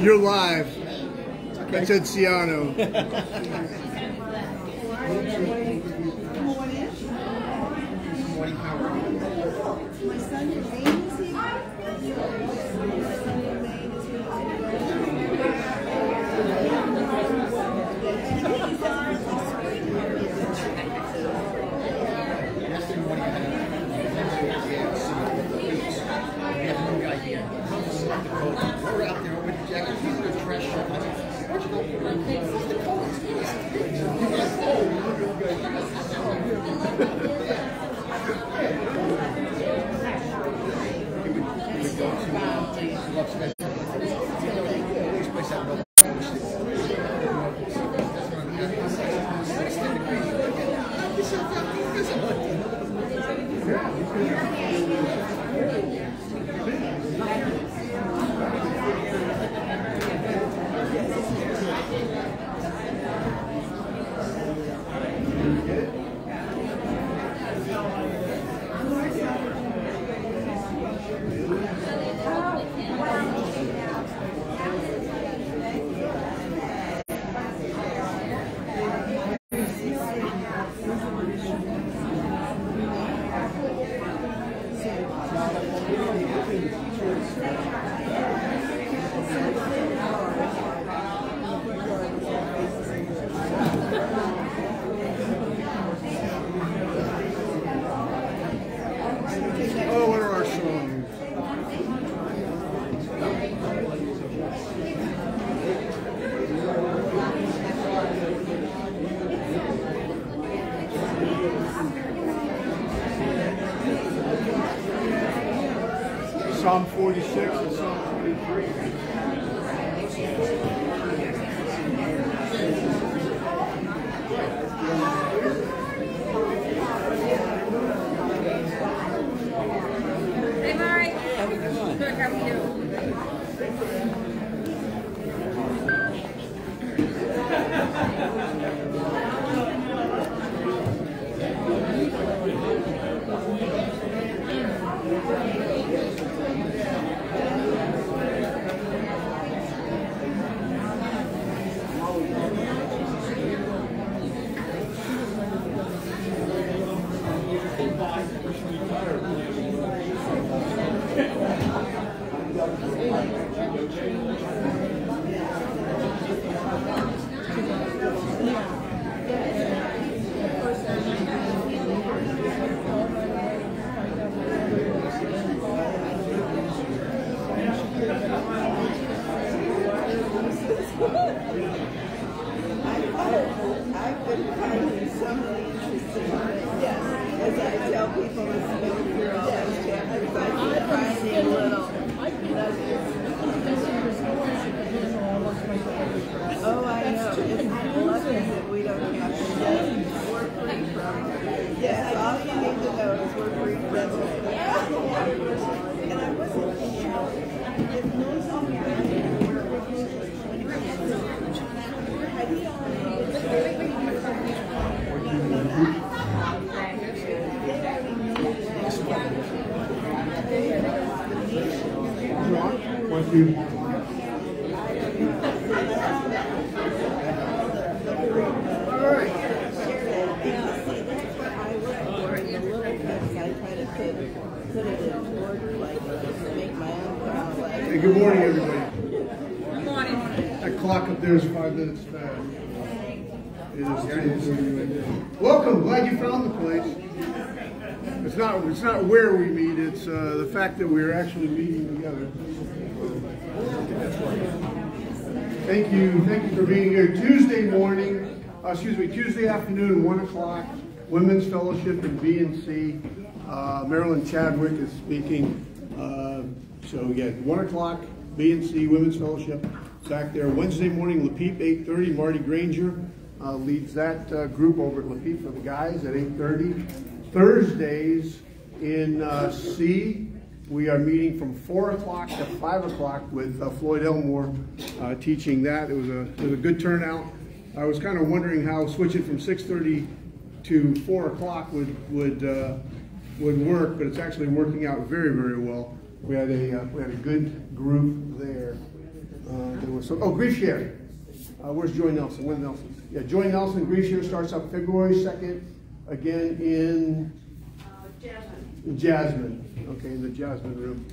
You're live. That's Ed Ciano. My son is Maine is here. My son in Maine is Yesterday morning, I had a we had a new guy here. He comes to select the coat. We're out there with the jacket. He's in a dress shirt. I said, where'd you go? Where's the coat? You guys, oh, you're good. He would, he would go to, uh, he loves that. This place out in Oklahoma. Oh, what are our songs? Psalm 46 and that we're actually meeting together. Thank you, thank you for being here. Tuesday morning, uh, excuse me, Tuesday afternoon, one o'clock, Women's Fellowship in B and C. Uh, Marilyn Chadwick is speaking. Uh, so yeah, one o'clock, B and C, Women's Fellowship, back there. Wednesday morning, Lapeep, eight thirty. Marty Granger uh, leads that uh, group over at Lapeep for the guys at eight thirty. Thursdays in uh, C, we are meeting from four o'clock to five o'clock with uh, Floyd Elmore uh, teaching that. It was a it was a good turnout. I was kind of wondering how switching from six thirty to four o'clock would would uh, would work, but it's actually working out very very well. we had a, uh, we had a good group there. Uh, there was some, oh. Uh, where's Joy Nelson? When Nelson? Yeah, Joy Nelson, Grief Share starts up February second, again in in Jasmine, okay, in the Jasmine room.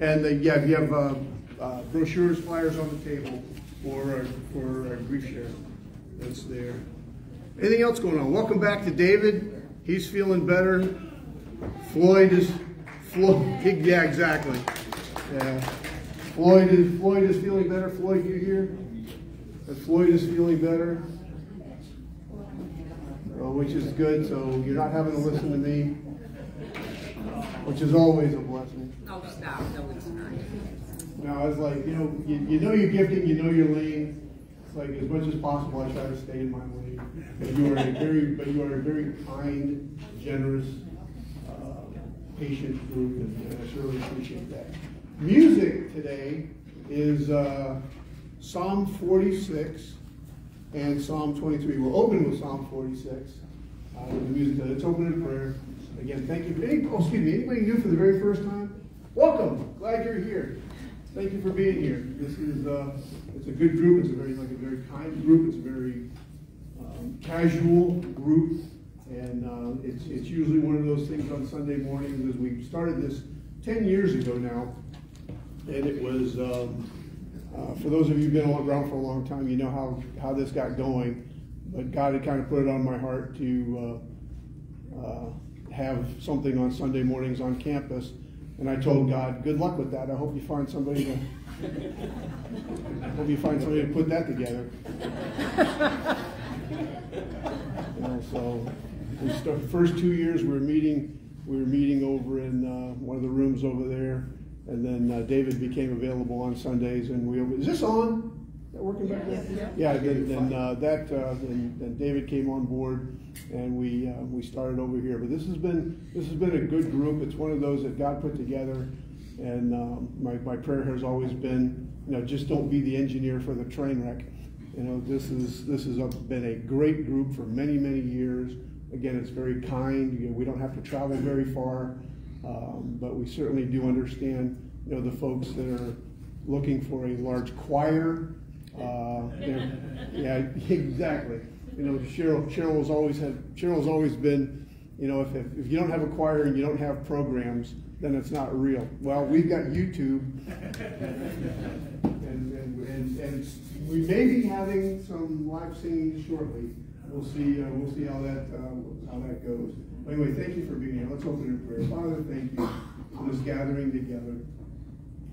And uh, yeah, you have uh, uh, brochures, flyers on the table for, uh, for uh, grief share. That's there. Anything else going on? Welcome back to David. He's feeling better. Floyd is, Floyd, yeah, exactly. Yeah. Floyd is, Floyd is feeling better. Floyd, you here? That Floyd is feeling better. Uh, which is good, so you're not having to listen to me, which is always a blessing. No, stop. No, it's not. No, it's like, you know, you, know you know your gifting, you know your lane. It's like as much as possible, I try to stay in my lane. But you are a very, but you are a very kind, generous, uh, patient group, and and I surely appreciate that. Music today is uh, Psalm 46 and Psalm 23. We'll open with Psalm 46. Uh, with the music, let's open in prayer. Again, thank you. Any, oh, excuse me, anybody new for the very first time? Welcome. Glad you're here. Thank you for being here. This is uh, it's a good group. It's a very like a very kind group. It's a very um, casual group, and uh, it's it's usually one of those things on Sunday mornings. As we started this ten years ago now, and it was um, uh, for those of you who've been around for a long time, you know how how this got going. But God had kind of put it on my heart to uh, uh, have something on Sunday mornings on campus and I told God, good luck with that. I hope you find somebody to, I hope you find somebody to put that together. You know, so we start, first two years we were meeting, we were meeting over in uh, one of the rooms over there. And then uh, David became available on Sundays and we, is this on? Is that working back there? Yeah, then, then uh, that, uh, then, then David came on board and we uh, we started over here. But this has been this has been a good group. It's one of those that God put together, and um, my my prayer has always been, you know, just don't be the engineer for the train wreck. You know, this is this has been a great group for many many years. Again, it's very kind. You know, we don't have to travel very far, um, but we certainly do understand, you know, the folks that are looking for a large choir. Uh, yeah, exactly you know, Cheryl, Cheryl's always had, Cheryl's always been, you know, if, if, if, you don't have a choir and you don't have programs, then it's not real. Well, we've got YouTube, and, and, and, and we may be having some live singing shortly. We'll see, uh, we'll see how that, uh, how that goes. Anyway, thank you for being here. Let's open in prayer. Father, thank you for this gathering together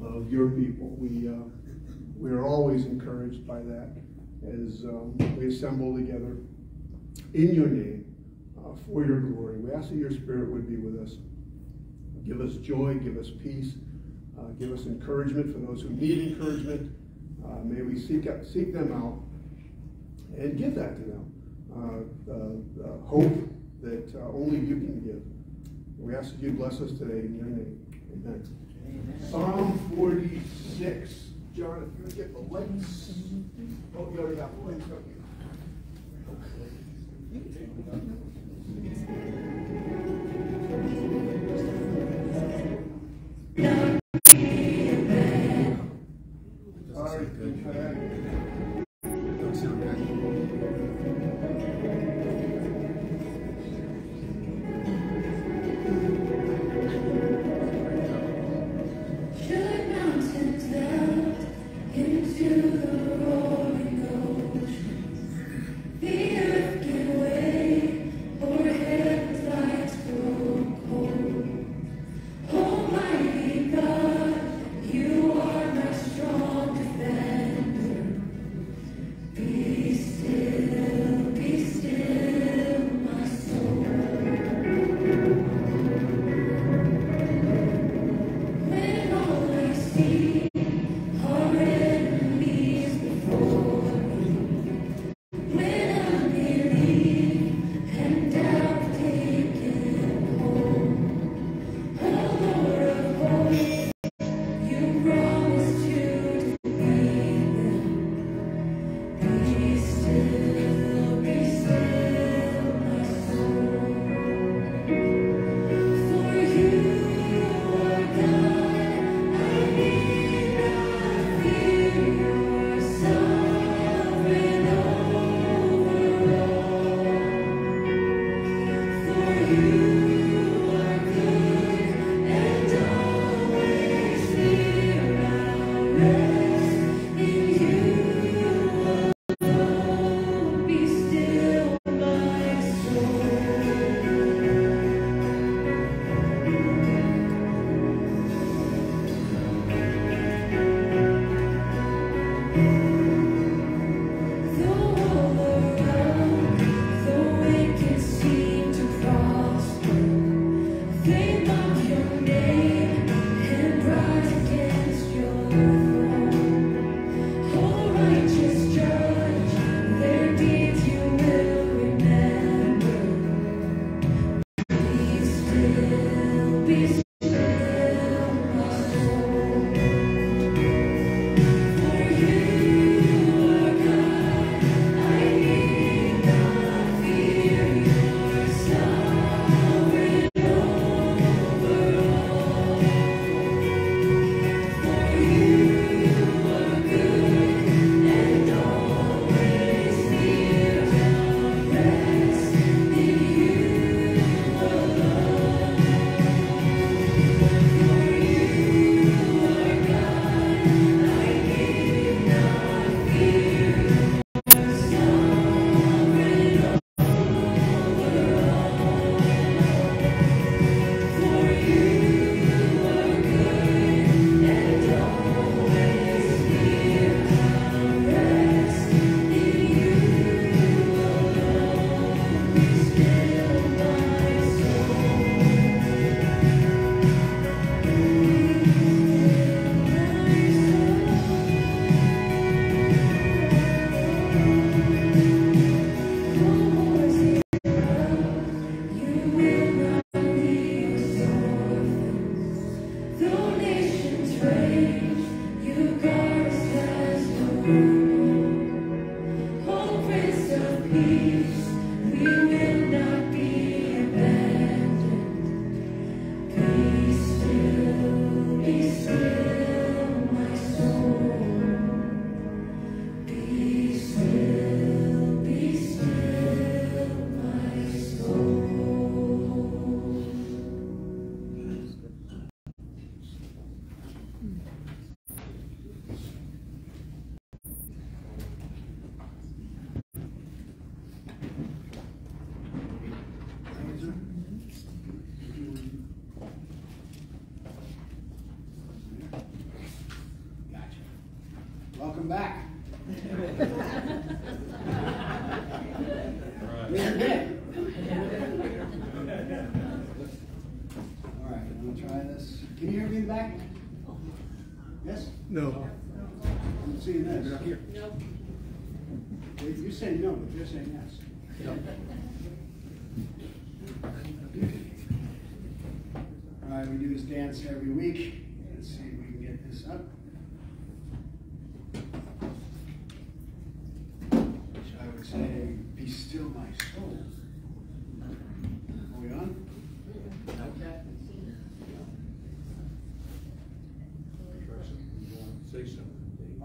of your people. We, uh, we are always encouraged by that as um, we assemble together in your name uh, for your glory. We ask that your spirit would be with us. Give us joy, give us peace, uh, give us encouragement for those who need encouragement. Uh, may we seek, out, seek them out and give that to them. Uh, uh, hope that uh, only you can give. We ask that you bless us today in your name. Amen. Amen. Psalm 46. John, if you get the lights. Oh, you already got the lights, don't you? All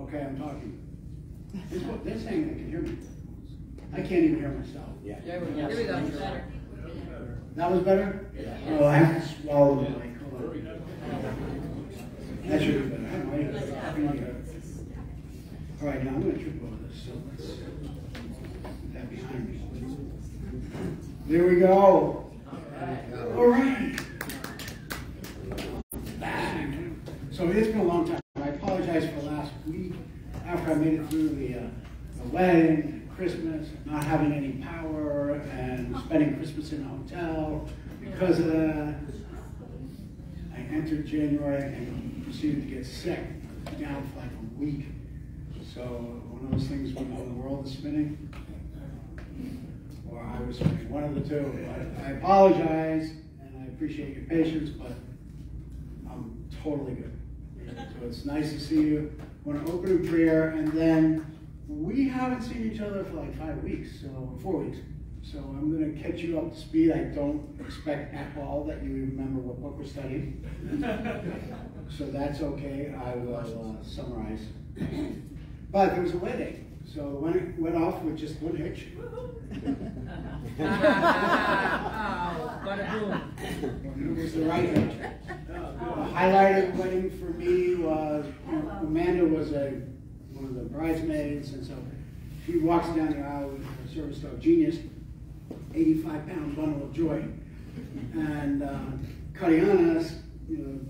Okay, I'm talking. This what- They're they can hear me. I can't even hear myself. Yeah. Here we go. Better. That was better? Oh, I have to swallow the mic. Hold on. That should be better. I have my- I have my, All right, now I'm gonna trip over this, so let's put that behind me. There we go. All right. Back. So it's been a long time. I apologize for last week after I made it through the, uh, the wedding, Christmas, not having any power, and spending Christmas in a hotel. Because of that, I entered January and proceeded to get sick, down for like a week. So one of those things when the world is spinning, or I was spinning, one of the two. I, I apologize and I appreciate your patience, but I'm totally good. So it's nice to see you. Want to open in prayer, and then we haven't seen each other for like five weeks, so four weeks. So I'm going to catch you up to speed. I don't expect at all that you remember what book we're studying. so that's okay. I will uh, summarize. But there was a wedding, so it went, went off with just one hitch. Bada. It was the right hitch. The highlight of the wedding for me was Amanda was a one of the bridesmaids, and so she walks down the aisle with her service dog Genius, 85 pound bundle of joy, and uh, Kariana, you know,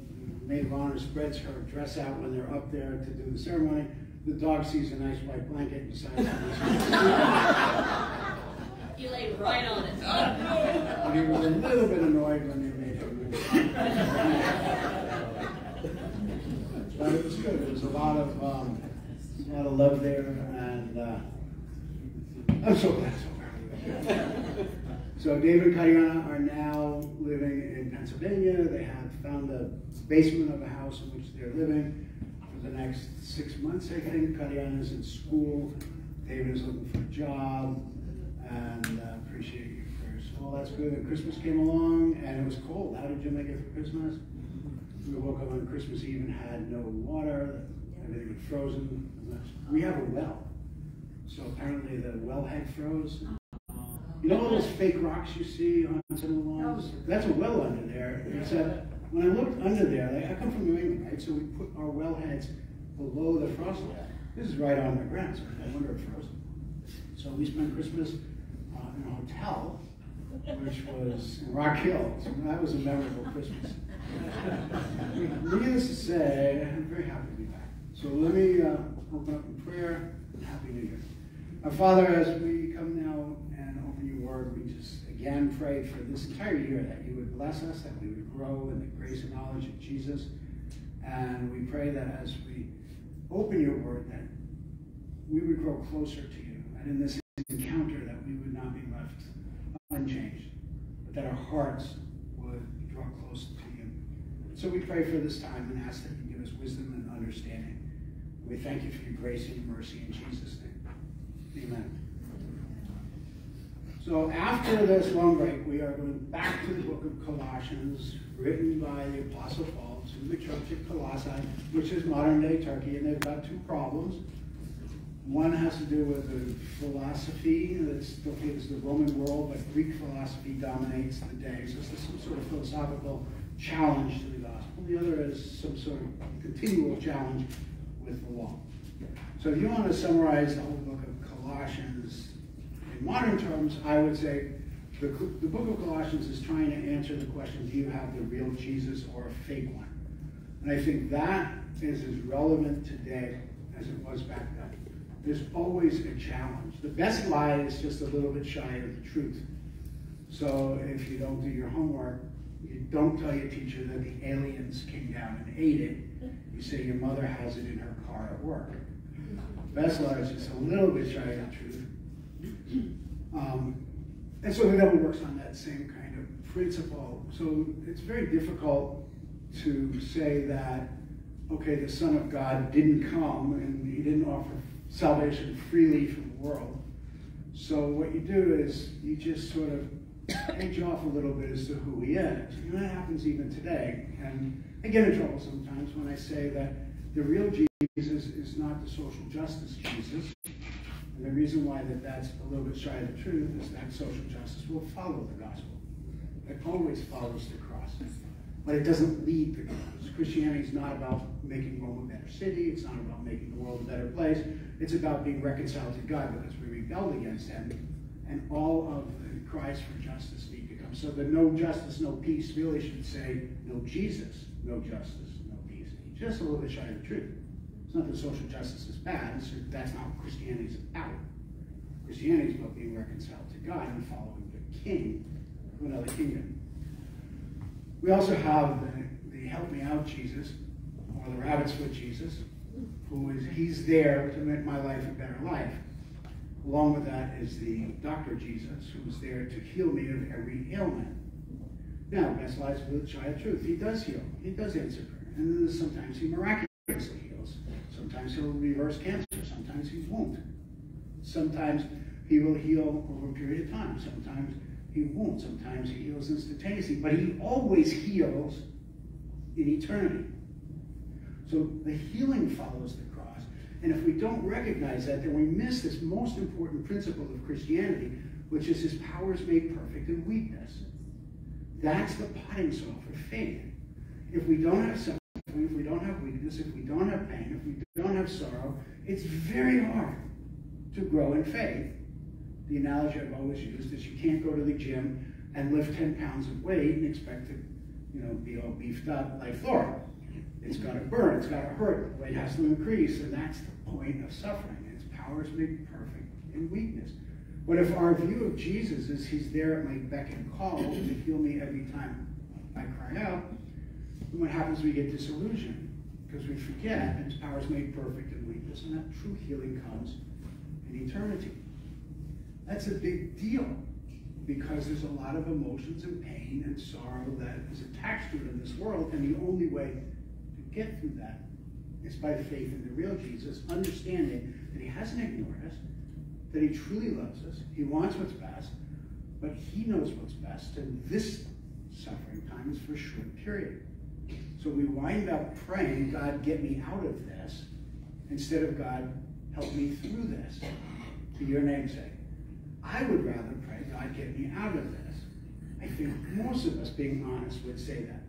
maid of honor spreads her dress out when they're up there to do the ceremony. The dog sees a nice white blanket and decides to You lay right on it. And he was a little bit annoyed when they made him move. But it was good. There was a lot of, um, a lot of love there, and uh, I'm so glad it's over. So David and Kariana are now living in Pennsylvania. They have found a basement of a house in which they're living for the next six months, I think. Kariana is in school. David is looking for a job, and uh, appreciate your prayers. So all that's good. And Christmas came along, and it was cold. How did you make it for Christmas? We woke up on Christmas Eve and had no water. Everything was frozen. We have a well, so apparently the well had froze. You know all those fake rocks you see on some of the lawns? That's a well under there. Except when I looked under there, like, I come from New England, right? So we put our wellheads below the frost line. This is right on the ground, so I wonder if it froze. So we spent Christmas uh, in a hotel, which was in Rock Hill. So that was a memorable Christmas. Needless to say, I'm very happy to be back. So let me uh, open up in prayer. and Happy New Year. Our Father, as we come now and open your word, we just again pray for this entire year that you would bless us, that we would grow in the grace and knowledge of Jesus. And we pray that as we open your word, that we would grow closer to you. And in this encounter, that we would not be left unchanged, but that our hearts would draw close to you. So we pray for this time and ask that you give us wisdom and understanding. We thank you for your grace and your mercy in Jesus' name. Amen. So after this long break, we are going back to the book of Colossians, written by the Apostle Paul to the church at Colossae, which is modern day Turkey, and they've got two problems. One has to do with the philosophy that's still favors the Roman world, but Greek philosophy dominates the day. So it's some sort of philosophical challenge to the gospel. The other is some sort of continual challenge with the law. So if you want to summarize the whole book of Colossians in modern terms, I would say the, the book of Colossians is trying to answer the question, do you have the real Jesus or a fake one? And I think that is as relevant today as it was back then. There's always a challenge. The best lie is just a little bit shy of the truth. So if you don't do your homework, you don't tell your teacher that the aliens came down and ate it. You say your mother has it in her car at work. Best lie is just a little bit shy of the truth. Um, and so the devil works on that same kind of principle. So it's very difficult to say that, okay, the Son of God didn't come and he didn't offer salvation freely from the world. So what you do is you just sort of edge off a little bit as to who he is. And that happens even today. And I get in trouble sometimes when I say that the real Jesus is not the social justice Jesus. And the reason why that that's a little bit shy of the truth is that social justice will follow the gospel. It always follows the cross. But it doesn't lead the cross. Christianity is not about making Rome a better city. It's not about making the world a better place. It's about being reconciled to God because we rebelled against him. And all of the cries for justice need to come. So the no justice, no peace really should say no Jesus, no justice, no peace. Just a little bit shy of the truth. It's not that social justice is bad. It's just, that's not what Christianity is about. Christianity is about being reconciled to God and following the King to another kingdom. We also have the, the help me out Jesus, or the rabbit's foot Jesus, who is he's there to make my life a better life. Along with that is the doctor Jesus, who's there to heal me of every ailment. Now, best lies with shy of truth. He does heal. He does answer prayer. And sometimes he miraculously. Sometimes he'll reverse cancer. Sometimes he won't. Sometimes he will heal over a period of time. Sometimes he won't. Sometimes he heals instantaneously. But he always heals in eternity. So the healing follows the cross. And if we don't recognize that, then we miss this most important principle of Christianity, which is his power is made perfect in weakness. That's the potting soil for faith. If we don't have suffering, if we don't have if we don't have pain, if we don't have sorrow, it's very hard to grow in faith. The analogy I've always used is you can't go to the gym and lift 10 pounds of weight and expect to, you know, be all beefed up like Thor. It's got to burn, it's got to hurt, the weight has to increase, and that's the point of suffering. Its power is made perfect in weakness. But if our view of Jesus is he's there at my beck and call to heal me every time I cry out, then what happens? We get disillusioned because we forget power is made perfect in weakness, and that true healing comes in eternity. That's a big deal because there's a lot of emotions and pain and sorrow that is attached to it in this world, and the only way to get through that is by faith in the real Jesus, understanding that he hasn't ignored us, that he truly loves us, he wants what's best, but he knows what's best, and this suffering time is for a short period. So we wind up praying, God, get me out of this, instead of God, help me through this, to your namesake. I would rather pray, God, get me out of this. I think most of us, being honest, would say that.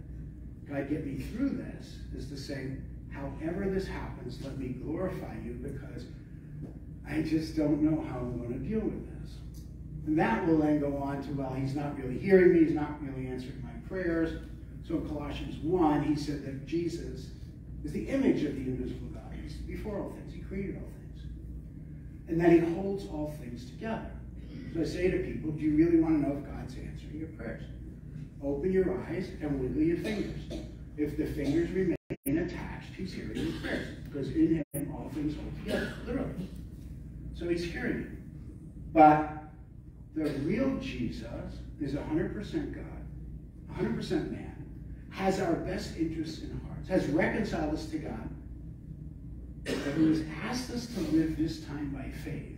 God, get me through this, is to say, however this happens, let me glorify you because I just don't know how I'm going to deal with this. And that will then go on to, well, he's not really hearing me, he's not really answering my prayers. So in Colossians 1, he said that Jesus is the image of the invisible God. He's before all things, he created all things. And that he holds all things together. So I say to people, do you really want to know if God's answering your prayers? Open your eyes and wiggle your fingers. If the fingers remain attached, he's hearing your prayers. Because in him all things hold together, literally. So he's hearing you. But the real Jesus is 100% God, 100% man, has our best interests in hearts, has reconciled us to God, who has asked us to live this time by faith,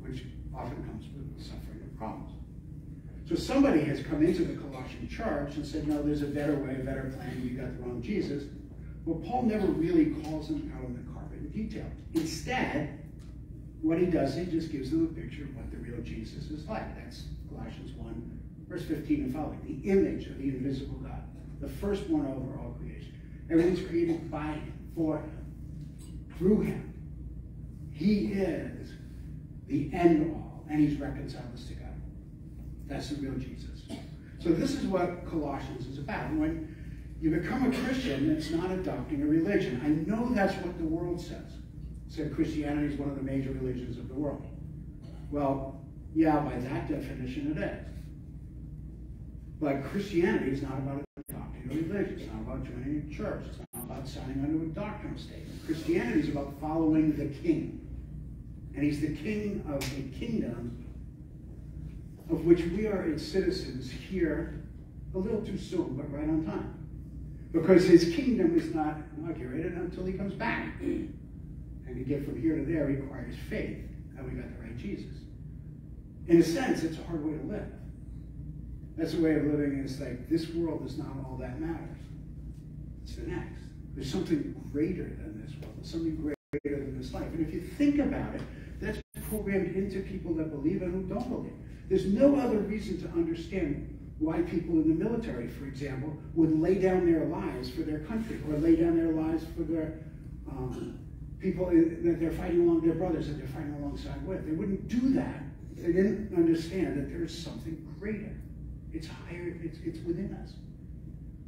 which often comes with suffering and problems. So somebody has come into the Colossian church and said, no, there's a better way, a better plan, you got the wrong Jesus. Well, Paul never really calls them out on the carpet in detail. Instead, what he does, he just gives them a picture of what the real Jesus is like. That's Colossians 1, verse 15 and following. The image of the invisible God, the first one over all creation. Everything's created by him, for him, through him. He is the end all, and he's reconciled us to God. That's the real Jesus. So this is what Colossians is about. When you become a Christian, it's not adopting a religion. I know that's what the world says. said Christianity is one of the major religions of the world. Well, yeah, by that definition it is. But Christianity is not about religion. It's not about joining a church. It's not about signing onto a doctrinal statement. Christianity is about following the king. And he's the king of a kingdom of which we are its citizens here a little too soon, but right on time. Because his kingdom is not inaugurated until he comes back. And to get from here to there requires faith that we got the right Jesus. In a sense, it's a hard way to live. That's a way of living It's like this world is not all that matters. It's the next. There's something greater than this world. There's something greater than this life. And if you think about it, that's programmed into people that believe and who don't believe. There's no other reason to understand why people in the military, for example, would lay down their lives for their country or lay down their lives for their um, people that they're fighting along, their brothers that they're fighting alongside with. They wouldn't do that. If they didn't understand that there is something greater. It's higher, it's, it's within us.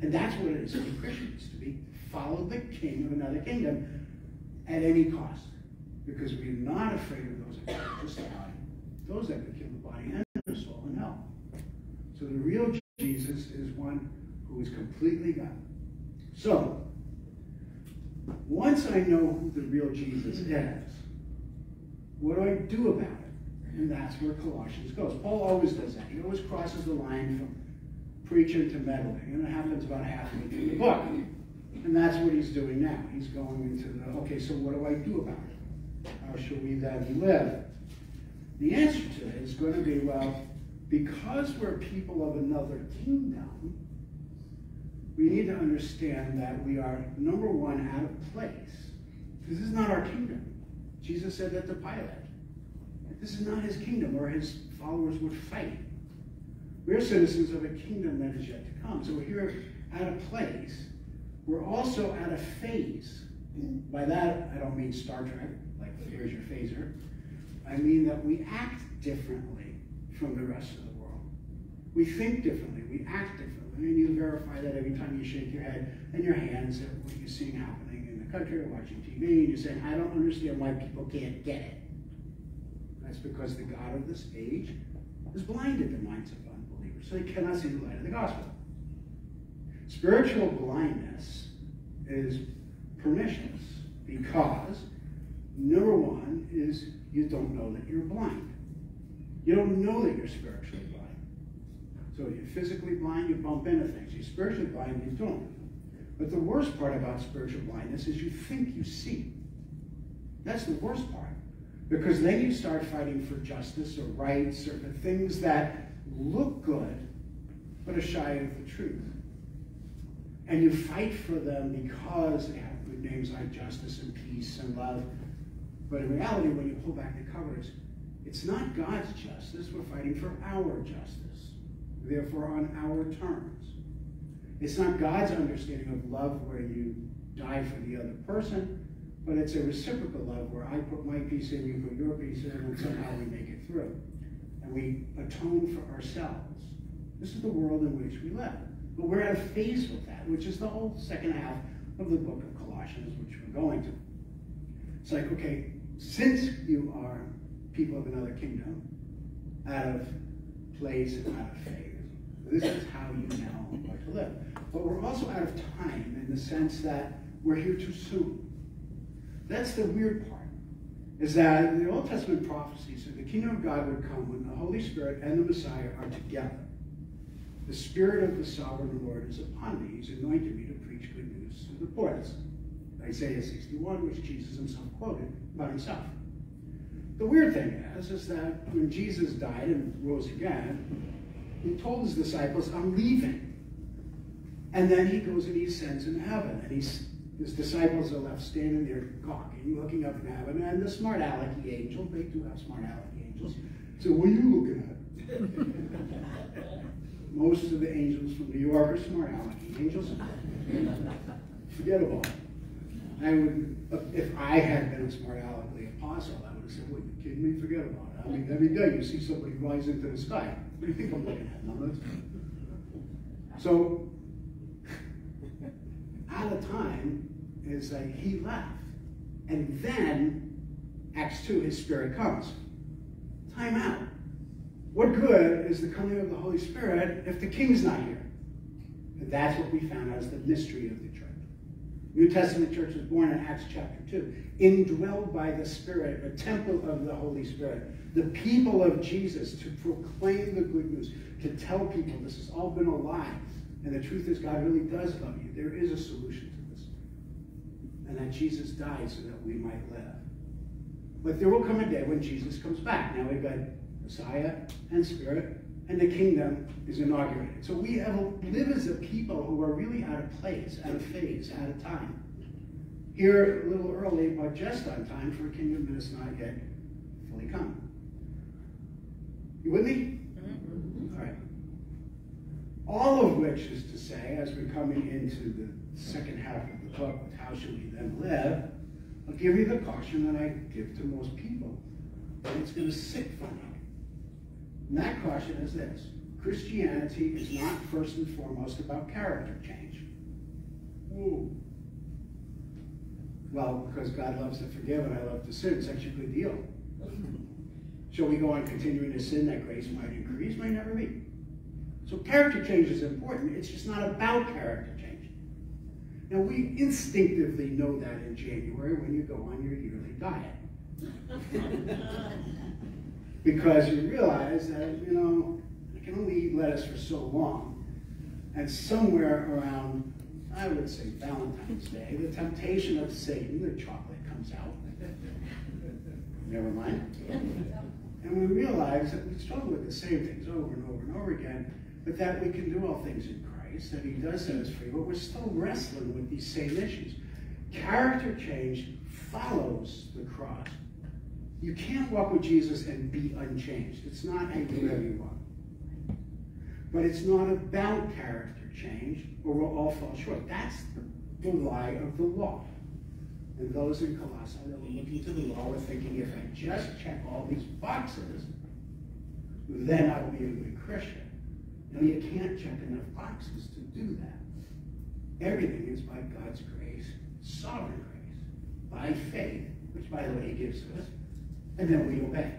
And that's what it is to be Christians, to be follow the king of another kingdom at any cost. Because we're not afraid of those that kill the body, those that could kill the body and the soul in hell. So the real Jesus is one who is completely God. So, once I know who the real Jesus is, what do I do about it? And that's where Colossians goes. Paul always does that. He always crosses the line from preaching to meddling. And it happens about halfway through the book. And that's what he's doing now. He's going into the, okay, so what do I do about it? How should we then live? The answer to it is going to be, well, because we're people of another kingdom, we need to understand that we are, number one, out of place. This is not our kingdom. Jesus said that to Pilate. This is not his kingdom where his followers would fight. We're citizens of a kingdom that is yet to come. So we're here at a place. We're also at a phase. By that, I don't mean Star Trek, like here's your phaser. I mean that we act differently from the rest of the world. We think differently. We act differently. And you verify that every time you shake your head and your hands at what you're seeing happening in the country or watching TV. And you're saying, I don't understand why people can't get it. That's because the God of this age has blinded the minds of unbelievers, so they cannot see the light of the gospel. Spiritual blindness is pernicious because, number one, is you don't know that you're blind. You don't know that you're spiritually blind. So you're physically blind, you bump into things. You're spiritually blind, you don't. But the worst part about spiritual blindness is you think you see. That's the worst part. Because then you start fighting for justice or rights or the things that look good, but are shy of the truth. And you fight for them because they have good names like justice and peace and love. But in reality, when you pull back the covers, it's not God's justice. We're fighting for our justice, therefore on our terms. It's not God's understanding of love where you die for the other person, but it's a reciprocal love where I put my piece in, you put your piece in, and somehow we make it through. And we atone for ourselves. This is the world in which we live. But we're at a phase with that, which is the whole second half of the book of Colossians, which we're going to. It's like, okay, since you are people of another kingdom, out of place and out of faith, this is how you now are to live. But we're also out of time in the sense that we're here too soon. That's the weird part, is that the Old Testament prophecies that the kingdom of God would come when the Holy Spirit and the Messiah are together. The Spirit of the sovereign Lord is upon me. He's anointed me to preach good news to the poor. Isaiah 61, which Jesus himself quoted about himself. The weird thing is, is that when Jesus died and rose again, he told his disciples, I'm leaving. And then he goes and he ascends in heaven. And he's his disciples are left standing there gawking, looking up in heaven, and the smart alecky angel, they do have smart alecky angels, so what are you looking at? Most of the angels from New York are smart alecky angels. Forget about it. I would, if I had been a smart alecky apostle, I would have said, what, you kidding me? Forget about it. I mean, every day you see somebody rise into the sky. What do you think I'm looking at? Numbers? So at a time is that he left. And then Acts 2, his spirit comes. Time out. What good is the coming of the Holy Spirit if the king's not here? And that's what we found out as the mystery of the church. New Testament church was born in Acts chapter 2, indwelled by the Spirit, a temple of the Holy Spirit, the people of Jesus to proclaim the good news, to tell people this has all been a lie. And the truth is, God really does love you. There is a solution to this. And that Jesus died so that we might live. But there will come a day when Jesus comes back. Now we've got Messiah and Spirit, and the kingdom is inaugurated. So we have, live as a people who are really out of place, out of phase, out of time. Here a little early, but just on time for a kingdom that is not yet fully come. You with me? All of which is to say, as we're coming into the second half of the book, how should we then live? I'll give you the caution that I give to most people, that it's going to sit funny. And that caution is this Christianity is not first and foremost about character change. Ooh. Well, because God loves to forgive and I love to sin, such a good deal. Shall we go on continuing to sin that grace might increase? Might never be. So character change is important. It's just not about character change. Now we instinctively know that in January when you go on your yearly diet. because you realize that, you know, I can only eat lettuce for so long. And somewhere around, I would say Valentine's Day, the temptation of Satan, the chocolate comes out. Never mind. And we realize that we struggle with the same things over and over and over again, but that we can do all things in Christ, that He does set us free, but we're still wrestling with these same issues. Character change follows the cross. You can't walk with Jesus and be unchanged. It's not a do want. But it's not about character change, or we'll all fall short. That's the, the lie of the law. And those in Colossae that were looking to the law were thinking, if I just check all these boxes, then I will be a good Christian. No, you can't check enough boxes to do that. Everything is by God's grace, sovereign grace, by faith, which by the way he gives to us, and then we obey.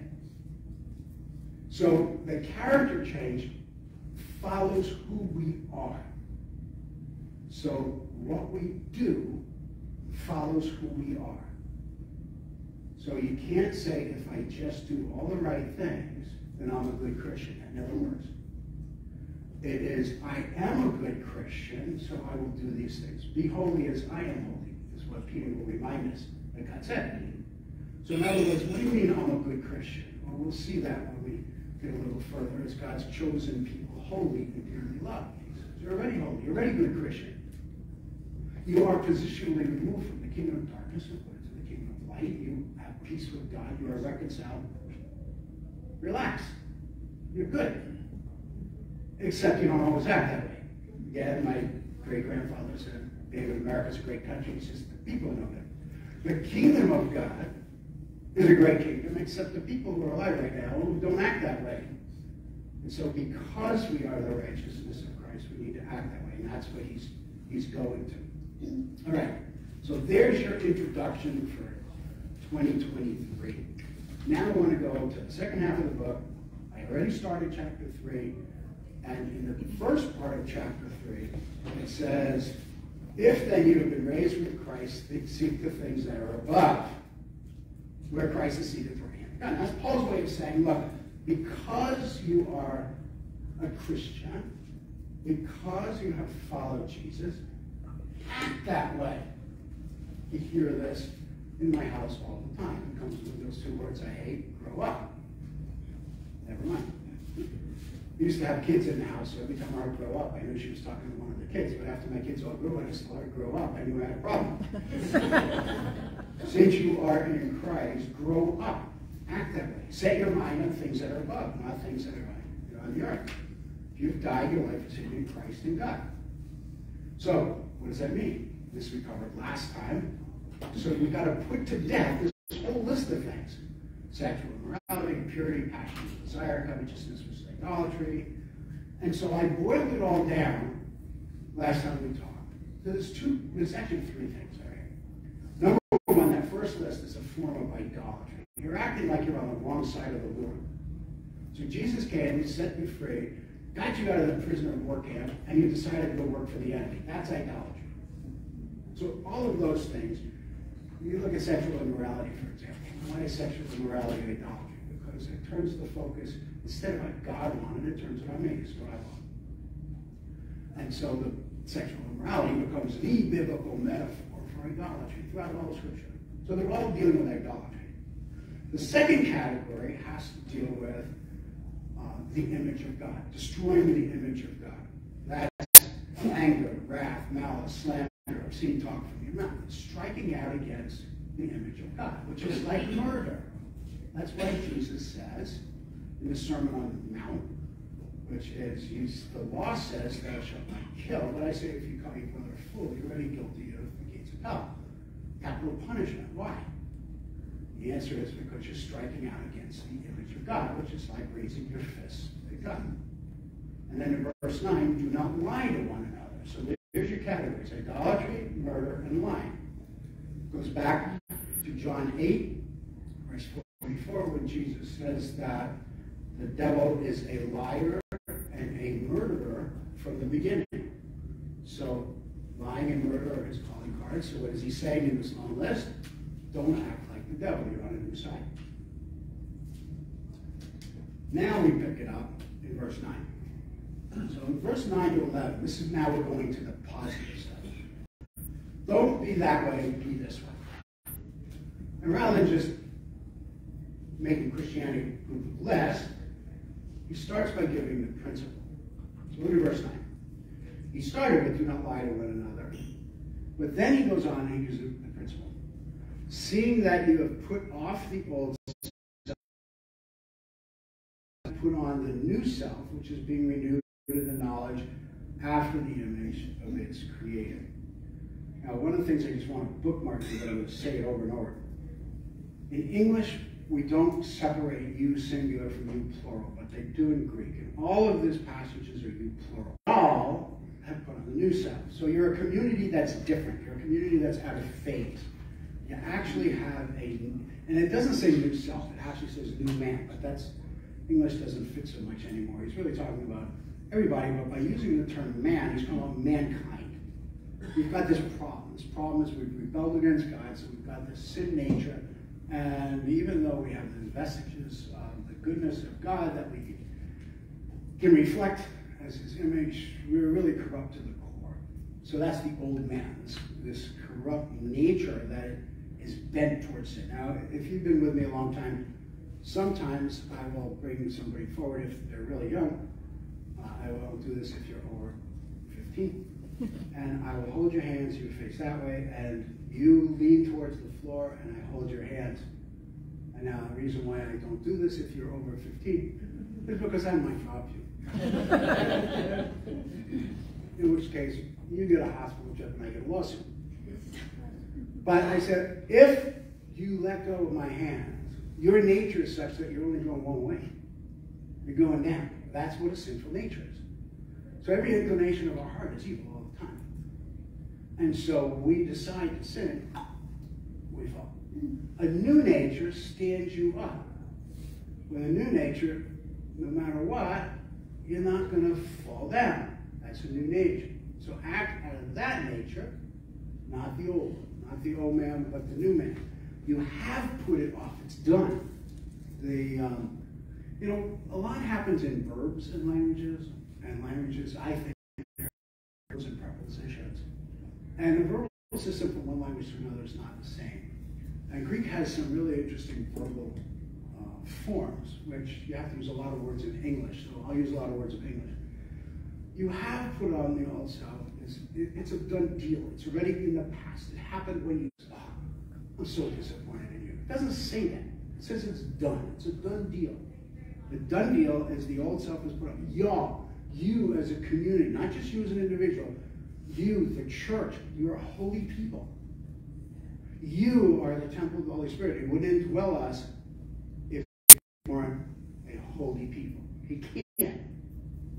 So the character change follows who we are. So what we do follows who we are. So you can't say, if I just do all the right things, then I'm a good Christian. That never works. It is, I am a good Christian, so I will do these things. Be holy as I am holy, is what Peter will remind us that God said. So in other words, what do you mean I'm a good Christian? Well, we'll see that when we get a little further as God's chosen people, holy and dearly loved. He says, you're already holy, you're already a good Christian. You are positionally removed from the kingdom of darkness and put into the kingdom of light. You have peace with God. You are reconciled. Relax. You're good. Except you don't always act that way. Yeah, my great grandfather said, David, America's a great country. He says, the people know that. The kingdom of God is a great kingdom, except the people who are alive right now don't act that way. And so because we are the righteousness of Christ, we need to act that way. And that's what he's, he's going to. All right, so there's your introduction for 2023. Now I want to go to the second half of the book. I already started chapter 3, and in the first part of chapter 3, it says, If then you have been raised with Christ, seek the things that are above, where Christ is seated for him. And that's Paul's way of saying, look, because you are a Christian, because you have followed Jesus, act that way. You hear this in my house all the time. It comes with those two words I hate, grow up. Never mind. We used to have kids in the house, so every time I would grow up, I knew she was talking to one of the kids. But after my kids all grew I started to grow up, I knew I had a problem. Since you are in Christ, grow up. Act that way. Set your mind on things that are above, not things that are on the earth. If you've died, your life is hidden in Christ and God. So, what does that mean? This we covered last time. So you've got to put to death this whole list of things. Sexual immorality, purity, passion, desire, covetousness, idolatry. And so I boiled it all down last time we talked. So There's two, there's actually three things, all right? Number one, on that first list is a form of idolatry. You're acting like you're on the wrong side of the Lord. So Jesus came, he set you free, got you out of the prisoner of war camp, and you decided to go work for the enemy. That's idolatry. So all of those things, you look at sexual immorality, for example. Why is sexual immorality idolatry? Because it turns the focus, instead of what God wanted, it turns out on me. It's what I want. And so the sexual immorality becomes the biblical metaphor for idolatry throughout all Scripture. So they're all dealing with idolatry. The second category has to deal with uh, the image of God, destroying the image of God. That's anger, wrath, malice, slander, obscene talk from your mouth. Striking out against the image of God, which is like murder. That's why Jesus says in the Sermon on the Mount, which is, the law says, thou shalt not kill, but I say if you call your brother a fool, you're already guilty of the gates of hell. Capital punishment. Why? The answer is because you're striking out against the image of God, which is like raising your fist at God. And then in verse 9, do not lie to one another. So there's your categories idolatry, murder, and lying. Goes back to John 8, verse 44, when Jesus says that the devil is a liar and a murderer from the beginning. So lying and murder are his calling cards. So what is he saying in this long list? Don't act like the devil. You're on a new side. Now we pick it up in verse 9. So in verse 9 to 11, this is now we're going to the positive side. Don't be that way, be this way. And rather than just making Christianity less, he starts by giving the principle. So look at verse 9. He started with do not lie to one another. But then he goes on and he uses the principle. Seeing that you have put off the old self, put on the new self, which is being renewed in the knowledge after the image of its creator. Now, one of the things I just want to bookmark but I'm going to say it over and over. In English, we don't separate you singular from you plural, but they do in Greek. And all of these passages are you plural. All have put on the new self. So you're a community that's different. You're a community that's out of phase. You actually have a, and it doesn't say new self, it actually says new man, but that's, English doesn't fit so much anymore. He's really talking about everybody, but by using the term man, he's talking about mankind. We've got this problem. This problem is we've rebelled against God, so we've got this sin nature and even though we have the vestiges of the goodness of God that we can reflect as his image, we're really corrupt to the core. So that's the old man, this, this corrupt nature that is bent towards sin. Now, if you've been with me a long time, sometimes I will bring somebody forward if they're really young. Uh, I will do this if you're over 15. and I will hold your hands, you face that way, and you lean towards the floor and I hold your hands. And now the reason why I don't do this if you're over 15 is because I might drop you. In which case, you get a hospital check and I get a lawsuit. But I said, if you let go of my hands, your nature is such that you're only going one way. You're going down. That's what a sinful nature is. So every inclination of our heart is evil all the time. And so we decide to sin, we fall. A new nature stands you up. With a new nature, no matter what, you're not going to fall down. That's a new nature. So act out of that nature, not the old, not the old man, but the new man. You have put it off. It's done. The um, you know, a lot happens in verbs in languages, and languages, I think, verbs and prepositions. And the verbal system from one language to another is not the same. And Greek has some really interesting verbal uh, forms, which you have to use a lot of words in English, so I'll use a lot of words in English. You have put on the old self. It's, it, it's a done deal. It's already in the past. It happened when you, oh, I'm so disappointed in you. It doesn't say that. It says it's done. It's a done deal. The done deal is the old self is put on. Y'all, you as a community, not just you as an individual, you, the church, you're a holy people. You are the temple of the Holy Spirit. It wouldn't indwell us if we weren't a holy people. He can't.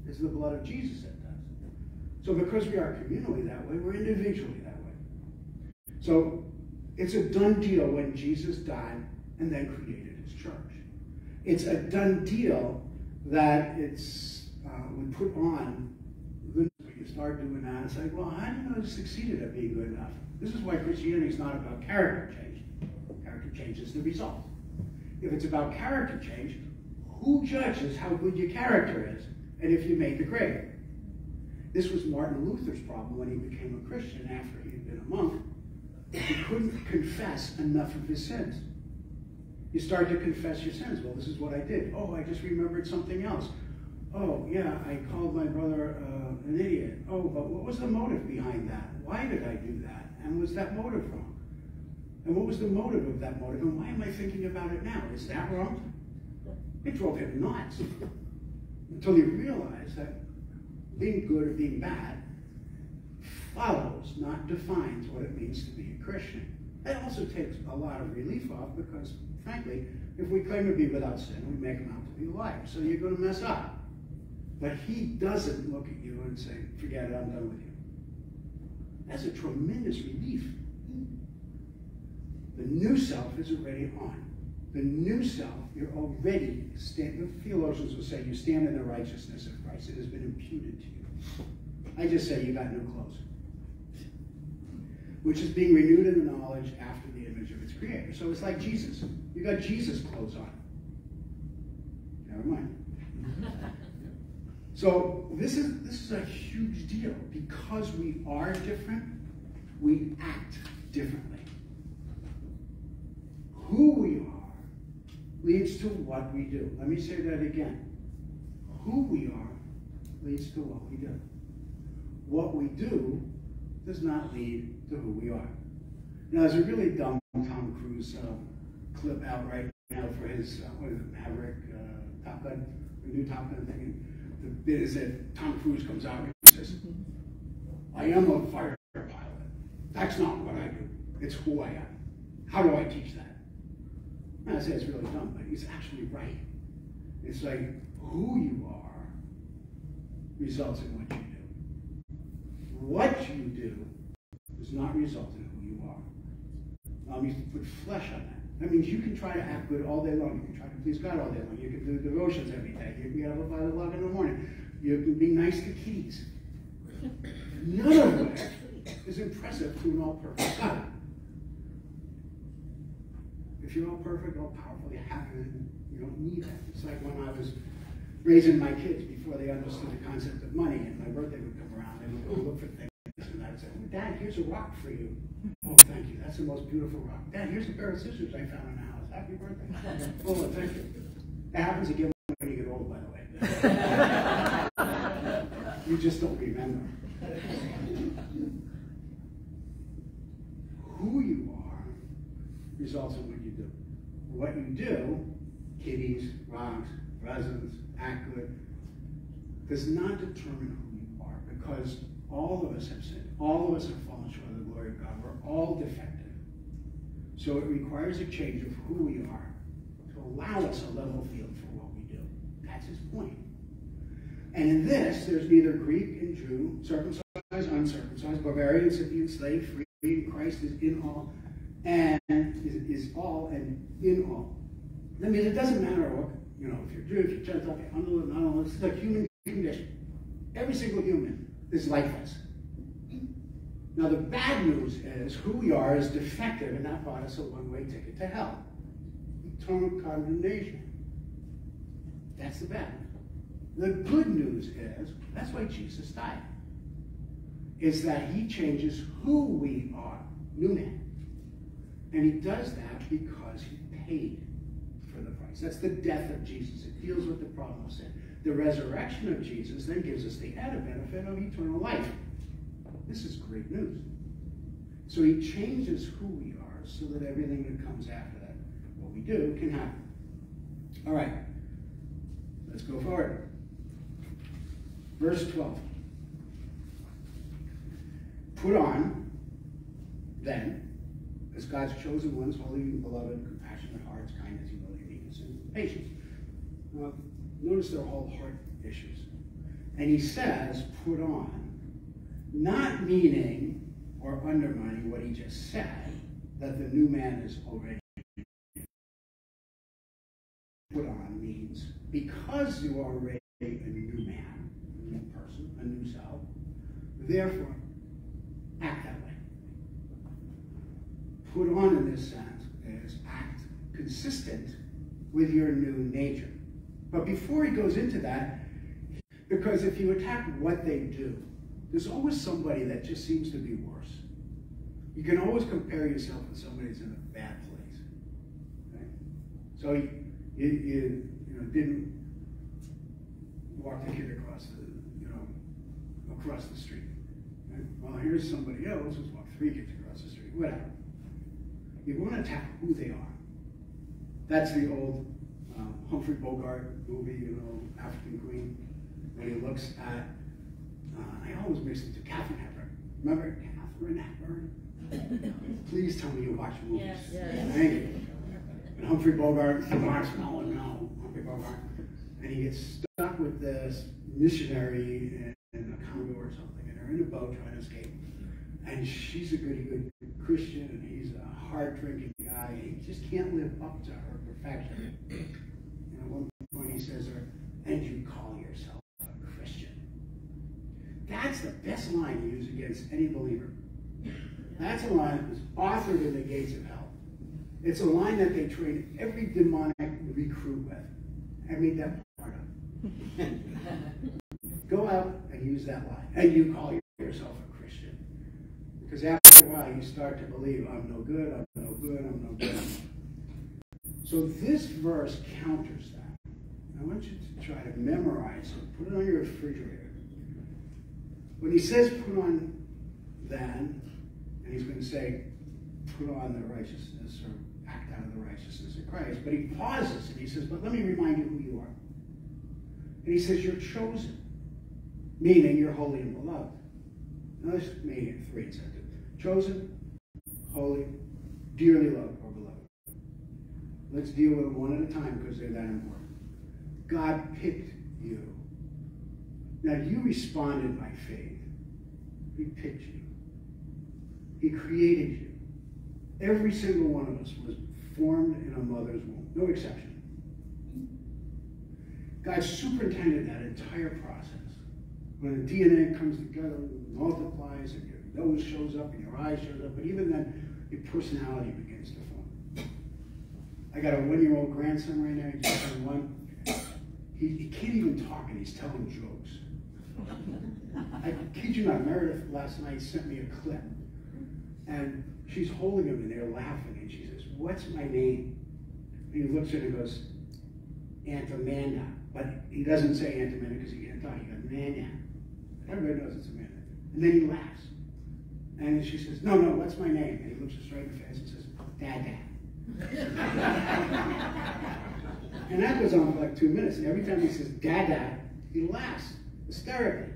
It's the blood of Jesus that does. So because we are communally that way, we're individually that way. So it's a done deal when Jesus died and then created his church. It's a done deal that it's uh, we put on. You start doing that, it's like, well, how do you know succeeded at being good enough? This is why Christianity is not about character change. Character change is the result. If it's about character change, who judges how good your character is and if you made the grade? This was Martin Luther's problem when he became a Christian after he had been a monk. He couldn't confess enough of his sins. You start to confess your sins. Well, this is what I did. Oh, I just remembered something else. Oh, yeah, I called my brother uh, an idiot. Oh, but what was the motive behind that? Why did I do that? And was that motive wrong? And what was the motive of that motive? And why am I thinking about it now? Is that wrong? It drove him nuts until he realized that being good or being bad follows, not defines what it means to be a Christian. It also takes a lot of relief off because, frankly, if we claim to be without sin, we make them out to be liars. So you're going to mess up. But he doesn't look at you and say, forget it, I'm done with you. That's a tremendous relief. The new self is already on. The new self, you're already, stand, the theologians will say, you stand in the righteousness of Christ. It has been imputed to you. I just say you got new clothes. Which is being renewed in the knowledge after the image of its creator. So it's like Jesus. You got Jesus clothes on. Never mind. So this is this is a huge deal because we are different, we act differently. Who we are leads to what we do. Let me say that again. Who we are leads to what we do. What we do does not lead to who we are. Now, there's a really dumb Tom Cruise uh, clip out right now for his uh, Maverick, uh, Top Gun, the new Top Gun thing. The bit is that Tom Cruise comes out and says, "I am a fighter pilot. That's not what I do. It's who I am. How do I teach that?" And I say it's really dumb, but he's actually right. It's like who you are results in what you do. What you do does not result in who you are. Um, you put flesh on that. That means you can try to act good all day long. You can try to please God all day long. You can do devotions every day. You can get up at 5 o'clock in the morning. You can be nice to kitties. None of that is impressive to an all-perfect God. If you're all perfect, all powerful, you have it, you don't need that. It's like when I was raising my kids before they understood the concept of money, and my birthday would come around, they would go look for things, and I'd say, oh, Dad, here's a rock for you. Oh, thank you. That's the most beautiful rock. Dad, here's a pair of scissors I found in the house. Happy birthday. oh, thank you. That happens again when you get old, by the way. you just don't remember. Who you are results in what you do. What you do, kitties, rocks, presents, act good, does not determine who you are because all of us have sinned. All of us have fallen short of God. We're all defective. So it requires a change of who we are to allow us a level field for what we do. That's his point. And in this, there's neither Greek and Jew, circumcised, uncircumcised, barbarian, Scythian, slave, free, Christ is in all, and is, is all and in all. That means it doesn't matter what, you know, if you're Jew, if you're Gentile, if you're unbelieving, not unbelieving, it's a human condition. Every single human is lifeless. Now, the bad news is who we are is defective, and that brought us a one way ticket to hell eternal condemnation. That's the bad. The good news is that's why Jesus died, is that he changes who we are, new man. And he does that because he paid for the price. That's the death of Jesus. It deals with the problem of sin. The resurrection of Jesus then gives us the added benefit of eternal life. This is great news. So he changes who we are so that everything that comes after that, what we do, can happen. All right. Let's go forward. Verse 12. Put on, then, as God's chosen ones, holy and beloved, compassionate hearts, kindness, humility, meekness, and patience. Notice they're all heart issues. And he says, put on, not meaning or undermining what he just said, that the new man is already put on means because you are already a new man, a new person, a new self, therefore act that way. Put on in this sense is act consistent with your new nature. But before he goes into that, because if you attack what they do, there's always somebody that just seems to be worse. You can always compare yourself with somebody that's in a bad place. Right? So you, you, you, know, didn't walk the kid across the, you know, across the street. Right? Well, here's somebody else who's walked three kids across the street. Whatever. You want to attack who they are. That's the old um, Humphrey Bogart movie, you know, African Queen, when he looks at, uh, I always mix it to Katharine Hepburn. Remember Katharine Hepburn? Please tell me you watch movies. Yes. Yes. Thank you. And Humphrey Bogart, Mark's no, no, Humphrey Bogart. And he gets stuck with this missionary in, a Congo or something, and they're in a boat trying to escape. And she's a goody good Christian, and he's a hard drinking guy. He just can't live up to her perfection. And at one point he says to her, and you call yourself. That's the best line to use against any believer. That's a line that was authored in the gates of hell. It's a line that they train every demonic recruit with. I made that part up. Go out and use that line. And you call yourself a Christian. Because after a while, you start to believe, I'm no good, I'm no good, I'm no good. So this verse counters that. I want you to try to memorize it. Put it on your refrigerator. When he says put on then, and he's going to say, put on the righteousness or act out of the righteousness of Christ. But he pauses and he says, but let me remind you who you are. And he says, you're chosen, meaning you're holy and beloved. Now make it three of Chosen, holy, dearly loved or beloved. Let's deal with them one at a time because they're that important. God picked you. Now you responded by faith. He picked you. He created you. Every single one of us was formed in a mother's womb, no exception. God superintended that entire process. When the DNA comes together, multiplies, and your nose shows up, and your eyes shows up, but even then, your personality begins to form. I got a one-year-old grandson right now, he's one. He, he can't even talk, and he's telling jokes. I kid you not, Meredith last night sent me a clip and she's holding him and they're laughing. And she says, What's my name? And he looks at her and goes, Aunt Amanda. But he doesn't say Aunt Amanda because he can't talk. He goes, Amanda. Everybody knows it's Amanda. And then he laughs. And she says, No, no, what's my name? And he looks her straight in the face and says, Dada. and that goes on for like two minutes. And every time he says Dada, he laughs hysterically.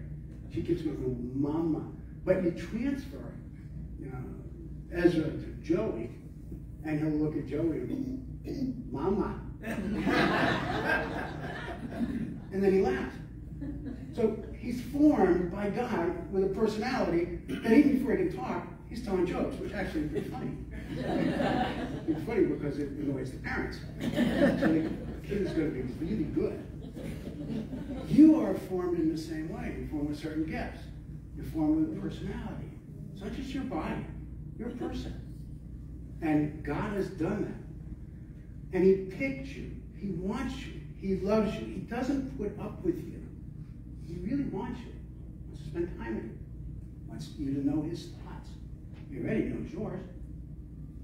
She keeps going, Mama. But you transfer you know, Ezra to Joey, and he'll look at Joey and Mama. and then he laughs. So he's formed by God with a personality that even before he can talk, he's telling jokes, which actually is funny. it's funny because it annoys the parents. So the kid is going to be really good. You are formed in the same way. You're formed with certain gifts. You're formed with a personality. It's not just your body. You're a person. And God has done that. And He picked you. He wants you. He loves you. He doesn't put up with you. He really wants you. He wants to spend time with you. He wants you to know His thoughts. He already knows yours.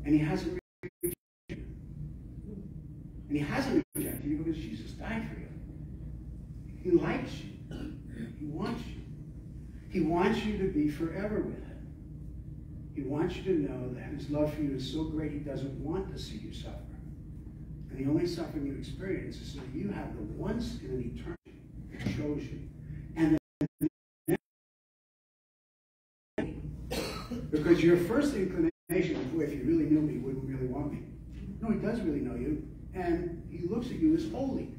And He hasn't rejected you. And He hasn't rejected you because Jesus died for you. He likes you. He wants you. He wants you to be forever with Him. He wants you to know that his love for you is so great he doesn't want to see you suffer. And the only suffering you experience is that you have the once in an eternity that chose you. And because your first inclination, boy, if you really knew me, wouldn't really want me. No, he does really know you. And he looks at you as holy.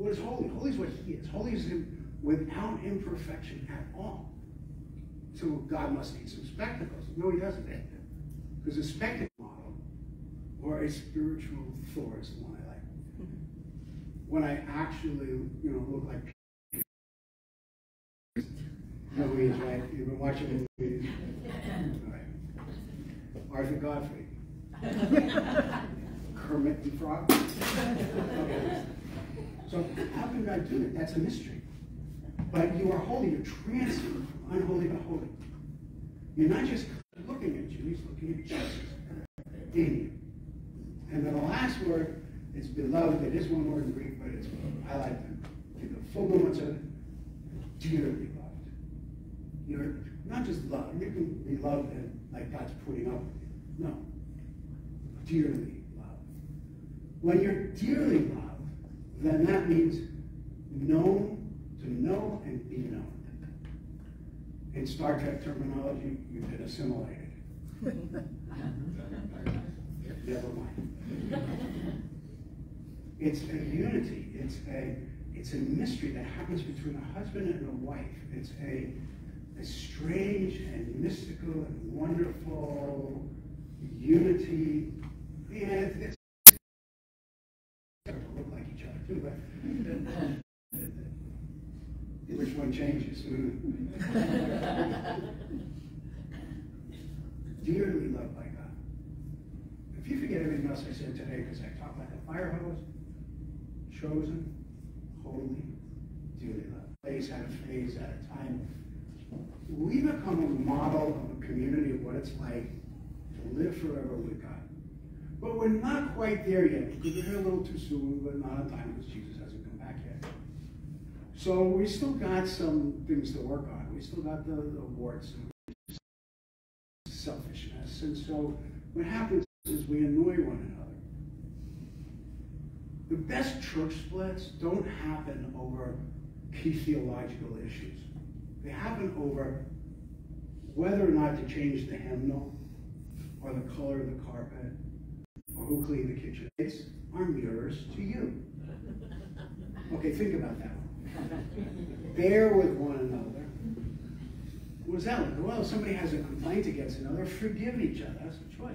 What is holy? Holy is what he is. Holy is him without imperfection at all. So God must need some spectacles. No, he doesn't. Because a spectacle model or a spiritual Thor is the one I like. when I actually, you know, look like movies, right? You've been watching movies. Right. Arthur Godfrey. Kermit the Frog. So how can God do it? That's a mystery. But you are holy. You're transferred from unholy to holy. You're not just looking at you. He's looking at Jesus in you. And then the last word is beloved. It is one word in Greek, but it's I like the, the full movements of it. Dearly loved. You're not just loved. You can be loved and like God's putting up with you. No. Dearly loved. When you're dearly loved, then that means known, to know and be known. In Star Trek terminology, you've been assimilated. Never mind. It's a unity. It's a it's a mystery that happens between a husband and a wife. It's a, a strange and mystical and wonderful unity. And which one changes? Dearly loved by God. If you forget everything else I said today because I talked like a fire hose, chosen, holy, dearly loved. Place at a phase at a time. We become a model of a community of what it's like to live forever with God. But we're not quite there yet because we're here a little too soon, but not on time because Jesus hasn't come back yet. So we still got some things to work on. We still got the, the warts and selfishness. And so what happens is we annoy one another. The best church splits don't happen over key theological issues. They happen over whether or not to change the hymnal or the color of the carpet who clean the kitchen. It's our mirrors to you. Okay, think about that one. Bear with one another. What does that look? Well, if somebody has a complaint against another, forgive each other. That's a choice.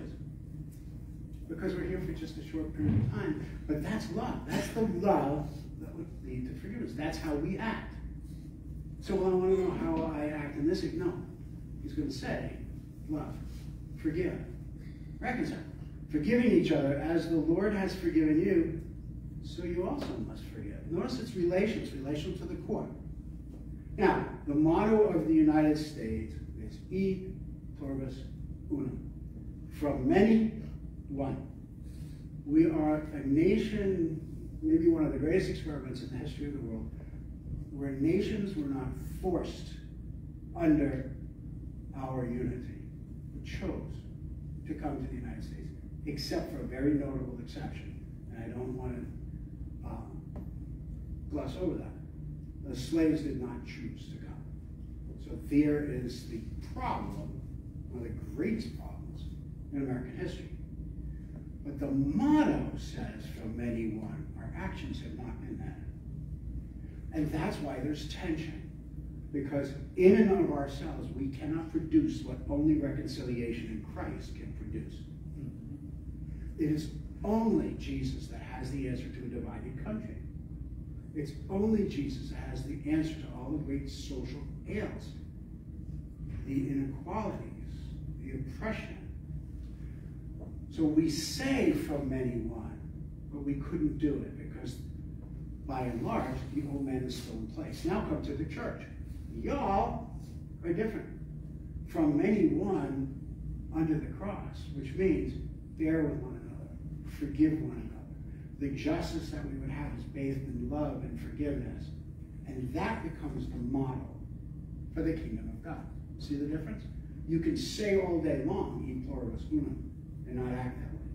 Because we're here for just a short period of time. But that's love. That's the love that would lead to forgiveness. That's how we act. So well, I want to know how I act in this. No. He's going to say, love, forgive, reconcile forgiving each other as the Lord has forgiven you, so you also must forgive. Notice it's relations, relation to the core. Now, the motto of the United States is E pluribus unum. From many, one. We are a nation, maybe one of the greatest experiments in the history of the world, where nations were not forced under our unity, but chose to come to the United States except for a very notable exception. And I don't want to um, gloss over that. The slaves did not choose to come. So there is the problem, one of the greatest problems in American history. But the motto says, from many one, our actions have not been that. And that's why there's tension. Because in and of ourselves, we cannot produce what only reconciliation in Christ can produce. It is only Jesus that has the answer to a divided country. It's only Jesus that has the answer to all the great social ails, the inequalities, the oppression. So we say from many one, but we couldn't do it because by and large, the old man is still in place. Now come to the church. Y'all are different. From many one under the cross, which means bear with one forgive one another. The justice that we would have is bathed in love and forgiveness. And that becomes the model for the kingdom of God. See the difference? You can say all day long, e pluribus unum, and not act that way.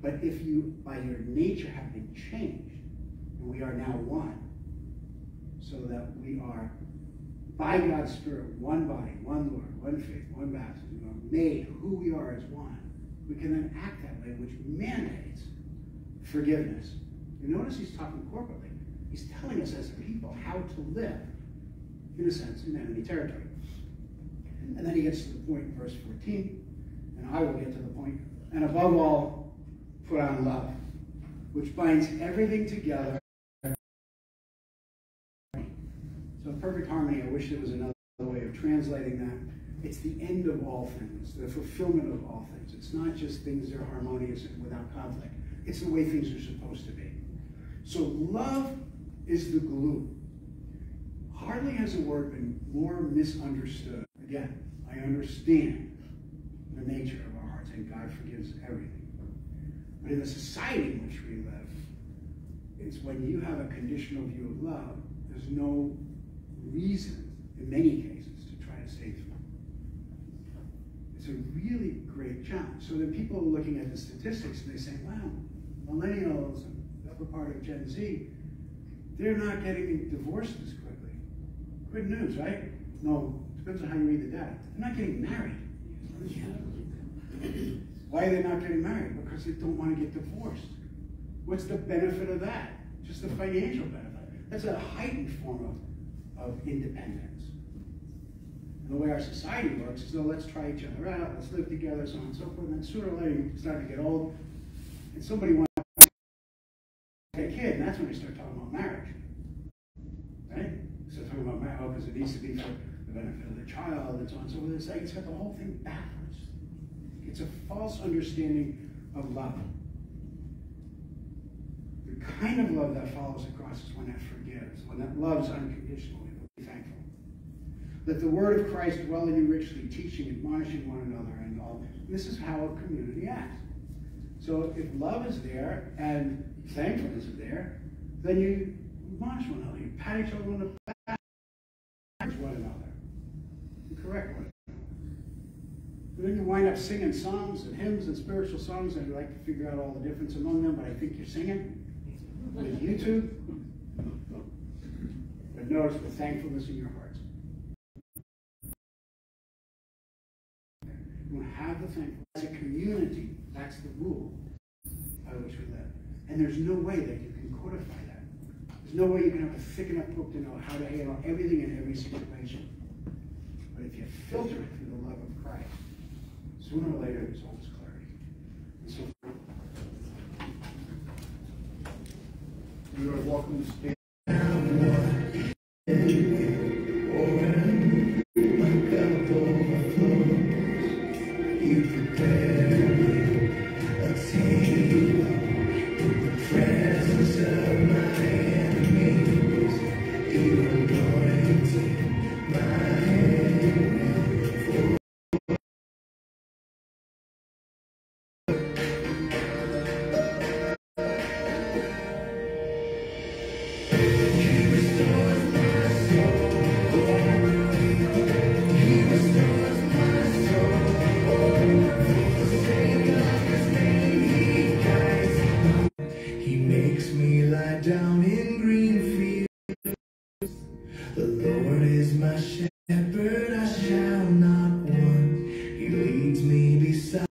But if you, by your nature, have been changed, and we are now one, so that we are, by God's Spirit, one body, one Lord, one faith, one baptism, we are made who we are as one, we can then act that way, which mandates forgiveness. You notice he's talking corporately. He's telling us as a people how to live, in a sense, in enemy territory. And then he gets to the point in verse 14, and I will get to the point. And above all, put on love, which binds everything together So perfect harmony, I wish there was another way of translating that. It's the end of all things, the fulfillment of all things. It's not just things that are harmonious and without conflict. It's the way things are supposed to be. So love is the glue. Hardly has a word been more misunderstood. Again, I understand the nature of our hearts, and God forgives everything. But in the society in which we live, it's when you have a conditional view of love, there's no reason, in many cases, to try to stay through. It's a really great challenge. So then people are looking at the statistics and they say, wow, millennials and the upper part of Gen Z, they're not getting divorced as quickly. Good news, right? No, depends on how you read the data. They're not getting married. Why are they not getting married? Because they don't want to get divorced. What's the benefit of that? Just the financial benefit. That's a heightened form of, of independence. The way our society works is, oh, let's try each other out, let's live together, so on and so forth. And then sooner or later, you start to get old, and somebody wants to a kid, and that's when they start talking about marriage. Right? So talking about marriage, because it needs to be for the benefit of the child, and so on and so forth. It's like it's got the whole thing backwards. It's a false understanding of love. The kind of love that follows across is one that forgives, one that loves unconditionally. Let the word of Christ dwell in you richly, teaching, admonishing one another, and all. This is how a community acts. So if love is there and thankfulness is there, then you admonish one another, you pat each other on the back, one another, you correct one another. Then you wind up singing songs and hymns and spiritual songs, and you like to figure out all the difference among them, but I think you're singing with YouTube. But notice the thankfulness in your hearts. Have the thankfulness. As a community, that's the rule by which we live. And there's no way that you can codify that. There's no way you can have a thick enough book to know how to handle everything in every situation. But if you filter it through the love of Christ, sooner or later there's always clarity. And so You are welcome to stand.